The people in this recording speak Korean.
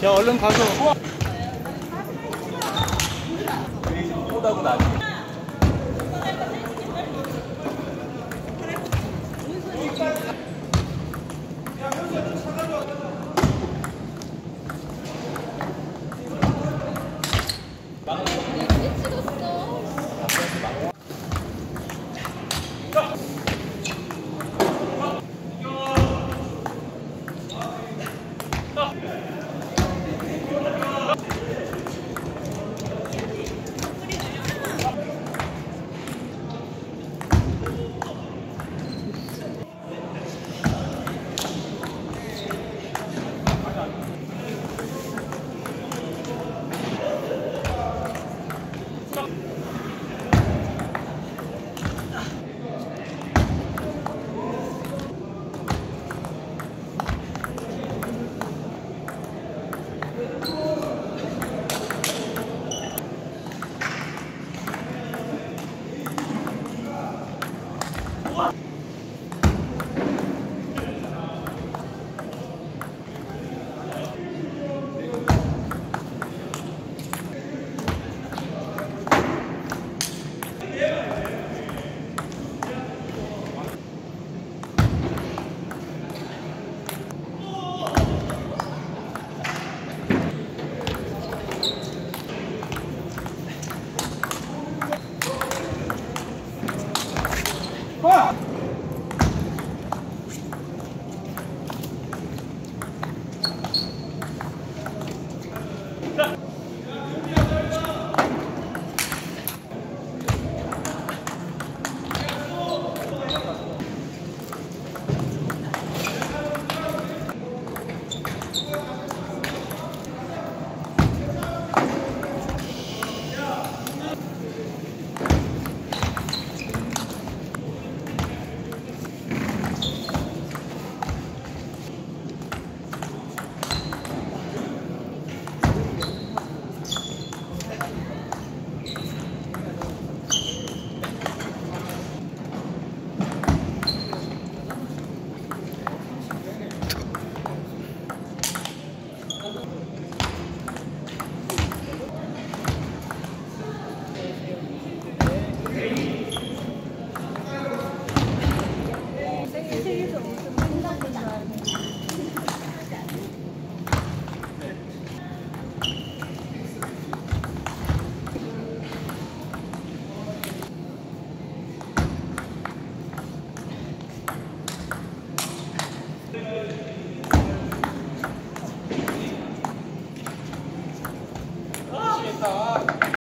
자 얼른 가서 보다고 나지. 미 What? Fuck!